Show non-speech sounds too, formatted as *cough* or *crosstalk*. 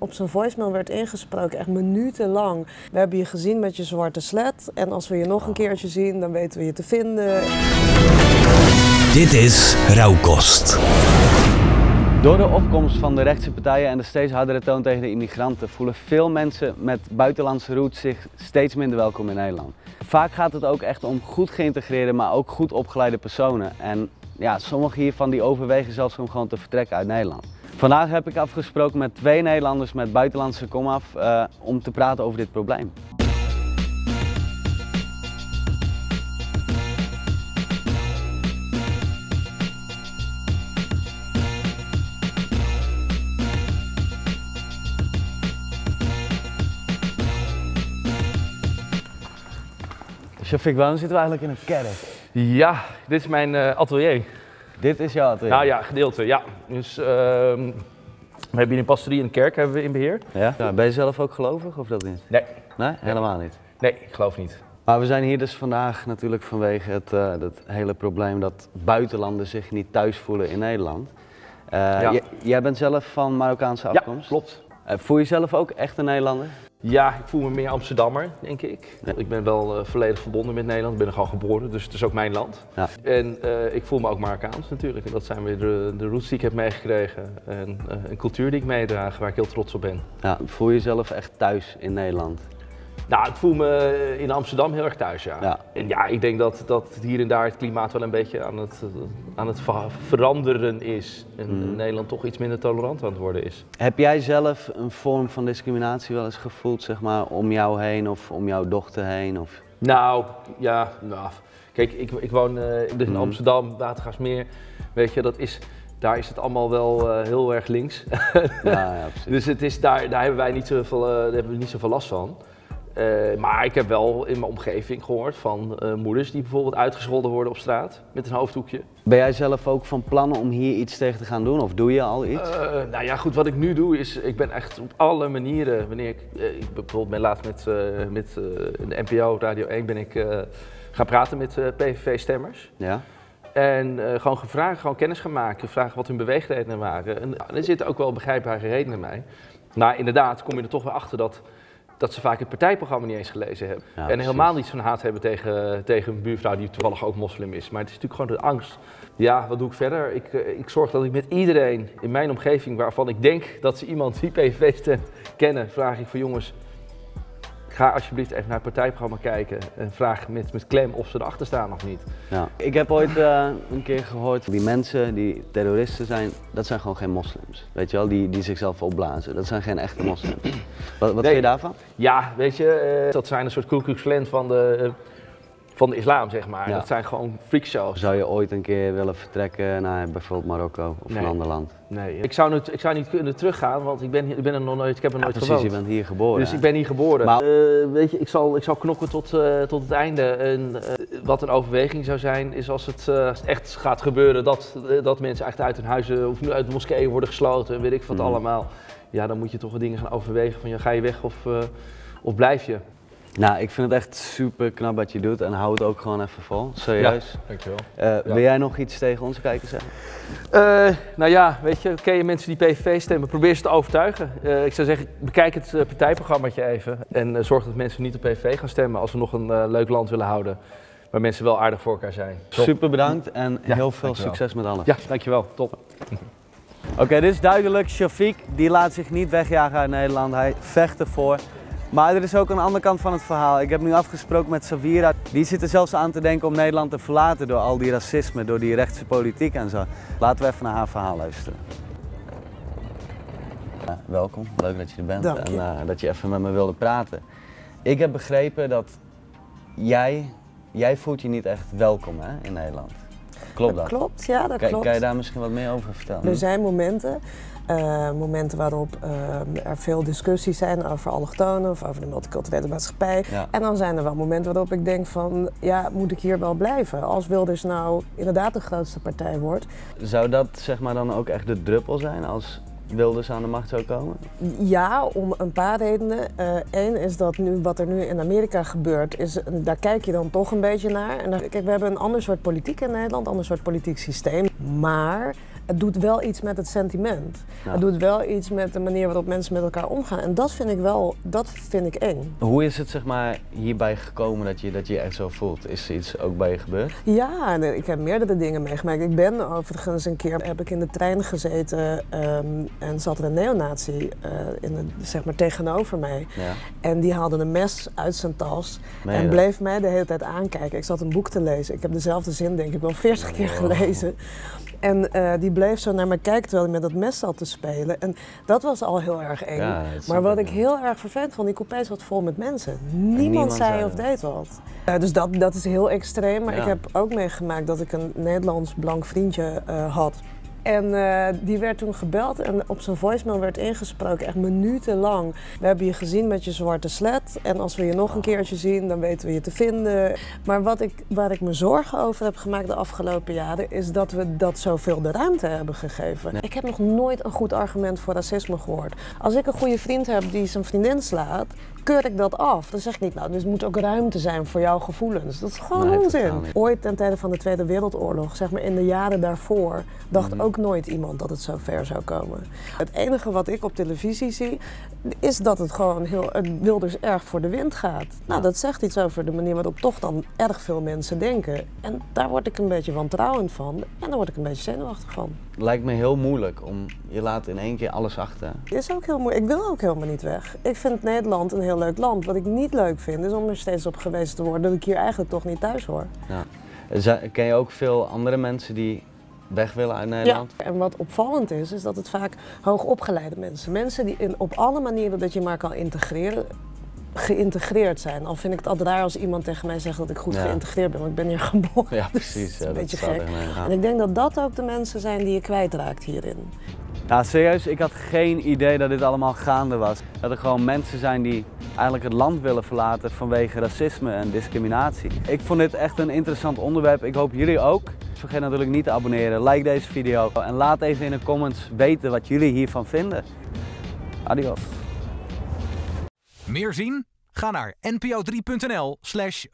op zijn voicemail werd ingesproken, echt minutenlang. We hebben je gezien met je zwarte sled en als we je nog een keertje zien, dan weten we je te vinden. Dit is Rauwkost. Door de opkomst van de rechtse partijen en de steeds hardere toon tegen de immigranten voelen veel mensen met buitenlandse roots zich steeds minder welkom in Nederland. Vaak gaat het ook echt om goed geïntegreerde, maar ook goed opgeleide personen. En ja, sommige hiervan die overwegen zelfs om gewoon te vertrekken uit Nederland. Vandaag heb ik afgesproken met twee Nederlanders met buitenlandse komaf uh, om te praten over dit probleem. Shafik, waarom zitten we eigenlijk in een kerk? Ja, dit is mijn uh, atelier. Dit is jouw atelier? Nou ja, gedeelte, ja. Dus uh, we hebben hier een pastorie en een kerk hebben we in beheer. Ja? ja? Ben je zelf ook gelovig of dat niet? Nee. Nee? Helemaal niet? Nee, ik geloof niet. Maar we zijn hier dus vandaag natuurlijk vanwege het, uh, het hele probleem dat buitenlanders zich niet thuis voelen in Nederland. Uh, ja. Jij bent zelf van Marokkaanse afkomst? Ja, klopt. Voel je jezelf ook echt een Nederlander? Ja, ik voel me meer Amsterdammer, denk ik. Ik ben wel uh, volledig verbonden met Nederland. Ik ben er gewoon geboren, dus het is ook mijn land. Ja. En uh, ik voel me ook Marokkaans natuurlijk. En dat zijn weer de, de roots die ik heb meegekregen. En uh, een cultuur die ik meedraag, waar ik heel trots op ben. Ja, voel je jezelf echt thuis in Nederland? Nou, ik voel me in Amsterdam heel erg thuis, ja. ja. En ja, ik denk dat, dat hier en daar het klimaat wel een beetje aan het, aan het veranderen is. En mm. Nederland toch iets minder tolerant aan het worden is. Heb jij zelf een vorm van discriminatie wel eens gevoeld, zeg maar, om jou heen of om jouw dochter heen? Of? Nou, ja, nou, kijk, ik, ik woon uh, in mm. Amsterdam, Watergaasmeer. Weet je, dat is daar is het allemaal wel uh, heel erg links. Ja, ja, *laughs* dus het is, daar, daar hebben wij niet zoveel, uh, daar hebben we niet zoveel last van. Uh, maar ik heb wel in mijn omgeving gehoord van uh, moeders die bijvoorbeeld uitgescholden worden op straat met een hoofddoekje. Ben jij zelf ook van plannen om hier iets tegen te gaan doen of doe je al iets? Uh, nou ja, goed, wat ik nu doe is, ik ben echt op alle manieren, wanneer ik, ik bijvoorbeeld ben laatst met, met de NPO Radio 1 ben ik gaan praten met PVV-stemmers. Ja. En gewoon gevraagd, gewoon kennis gaan maken, vragen wat hun beweegredenen waren. En er zitten ook wel begrijpbare redenen bij. Maar inderdaad kom je er toch wel achter dat dat ze vaak het partijprogramma niet eens gelezen hebben. en helemaal niet zo'n haat hebben tegen, tegen een buurvrouw die toevallig ook moslim is. Maar het is natuurlijk gewoon de angst. Ja, wat doe ik verder? Ik, eh, ik zorg dat ik met iedereen in mijn omgeving waarvan ik denk dat ze iemand die PVV stemt kennen, vraag ik van jongens, ga alsjeblieft even naar het partijprogramma kijken en vraag met, met klem of ze erachter staan of niet. Ja. Ik heb ooit uh, een keer gehoord, die mensen die terroristen zijn, dat zijn gewoon geen moslims. Weet je wel, die, die zichzelf opblazen. Dat zijn geen echte moslims. Wat, wat vind je daarvan? Ja, weet je, uh, dat zijn een soort Ku Klux Klan van de... Uh, van de islam, zeg maar. Ja. Dat zijn gewoon freakshows. Zou je ooit een keer willen vertrekken naar bijvoorbeeld Marokko of nee. een ander land? Nee, ik zou, niet, ik zou niet kunnen teruggaan, want ik ben, ik ben er nog nooit, ik heb er nooit ja, precies, gewoond. je bent hier geboren. Dus ik ben hier geboren. Maar... Uh, weet je, ik zal, ik zal knokken tot, uh, tot het einde. En uh, wat een overweging zou zijn, is als het, als het echt gaat gebeuren dat, dat mensen echt uit hun huizen of nu uit de moskeeën worden gesloten en weet ik wat mm. allemaal. Ja, dan moet je toch wat dingen gaan overwegen van ja, ga je weg of, of blijf je. Nou, ik vind het echt super knap wat je doet en hou het ook gewoon even vol. Serieus. Ja, dankjewel. Uh, ja. Wil jij nog iets tegen onze kijkers zeggen? Uh, nou ja, weet je, ken je mensen die PVV stemmen, probeer ze te overtuigen. Uh, ik zou zeggen, bekijk het partijprogrammaatje even en zorg dat mensen niet op PVV gaan stemmen als we nog een leuk land willen houden. Waar mensen wel aardig voor elkaar zijn. Top. Super bedankt en ja, heel veel dankjewel. succes met alles. Ja, dankjewel. Top. Oké, okay, dit is duidelijk. Shafiq, die laat zich niet wegjagen uit Nederland. Hij vecht ervoor. Maar er is ook een andere kant van het verhaal. Ik heb nu afgesproken met Savira. Die zit er zelfs aan te denken om Nederland te verlaten door al die racisme, door die rechtse politiek en zo. Laten we even naar haar verhaal luisteren. Ja, welkom, leuk dat je er bent Dank je. en uh, dat je even met me wilde praten. Ik heb begrepen dat jij, jij voelt je niet echt welkom hè, in Nederland. Klopt dat? Klopt, ja, dat kan, klopt. Kan je daar misschien wat meer over vertellen? Er zijn momenten uh, momenten waarop uh, er veel discussies zijn over allochtonen of over de multiculturele maatschappij. Ja. En dan zijn er wel momenten waarop ik denk van, ja, moet ik hier wel blijven? Als Wilders nou inderdaad de grootste partij wordt. Zou dat zeg maar dan ook echt de druppel zijn als Wilders aan de macht zou komen? Ja, om een paar redenen. Eén uh, is dat nu, wat er nu in Amerika gebeurt, is, daar kijk je dan toch een beetje naar. En dan, kijk, we hebben een ander soort politiek in Nederland, een ander soort politiek systeem. Maar het doet wel iets met het sentiment. Het doet wel iets met de manier waarop mensen met elkaar omgaan. En dat vind ik wel, dat vind ik eng. Hoe is het zeg maar hierbij gekomen dat je dat je echt zo voelt? Is er iets ook bij je gebeurd? Ja, ik heb meerdere dingen meegemaakt. Ik ben overigens een keer heb ik in de trein gezeten ehm, en zat er een neonazi uh, in de, zeg maar tegenover mij. Ja. En die haalde een mes uit zijn tas en bleef mij de hele tijd aankijken. Ik zat een boek te lezen. Ik heb dezelfde zin denk ik wel veertig keer gelezen. En uh, die bleef zo naar me kijken terwijl hij met dat mes zat te spelen. En dat was al heel erg eng. maar wat ik heel erg vervelend vond, die coupé zat vol met mensen. Niemand, niemand zei of deed wat. Uh, dus dat, dat is heel extreem. Maar ik heb ook meegemaakt dat ik een Nederlands blank vriendje uh, had. En uh, die werd toen gebeld en op zijn voicemail werd ingesproken, echt minutenlang. We hebben je gezien met je zwarte sled en als we je nog een keertje zien, dan weten we je te vinden. Maar wat ik, waar ik me zorgen over heb gemaakt de afgelopen jaren, is dat we dat zoveel de ruimte hebben gegeven. Ik heb nog nooit een goed argument voor racisme gehoord. Als ik een goede vriend heb die zijn vriendin slaat, keur ik dat af. Dan zeg ik niet, nou, dus er moet ook ruimte zijn voor jouw gevoelens. Dat is gewoon onzin. Ooit ten tijde van de Tweede Wereldoorlog, zeg maar in de jaren daarvoor, dacht mhm. ook nooit iemand dat het zo ver zou komen. Het enige wat ik op televisie zie, is dat het gewoon heel het Wilders erg voor de wind gaat. Nou, dat zegt iets over de manier waarop toch dan erg veel mensen denken. En daar word ik een beetje wantrouwend van en daar word ik een beetje zenuwachtig van. Lijkt me heel moeilijk om je laat in één keer alles achter. Is ook heel moeilijk. Ik wil ook helemaal niet weg. Ik vind Nederland een heel leuk land. Wat ik niet leuk vind is om er steeds op gewezen te worden dat ik hier eigenlijk toch niet thuis hoor. Ja. Ken je ook veel andere mensen die weg willen uit Nederland? Ja, en wat opvallend is, is dat het vaak hoogopgeleide mensen, mensen die in, op alle manieren dat je maar kan integreren, geïntegreerd zijn. Al vind ik het altijd raar als iemand tegen mij zegt dat ik goed geïntegreerd ben, want ik ben hier *laughs* geboren. Ja, precies. dat is een beetje gek. En ik denk dat dat ook de mensen zijn die je kwijtraakt hierin. Ja, serieus, ik had geen idee dat dit allemaal gaande was. Dat er gewoon mensen zijn die eigenlijk het land willen verlaten vanwege racisme en discriminatie. Ik vond dit echt een interessant onderwerp. Ik hoop jullie ook. Vergeet natuurlijk niet te abonneren, like deze video en laat even in de comments weten wat jullie hiervan vinden. Adios. Meer zien? Ga naar npo3.nl slash.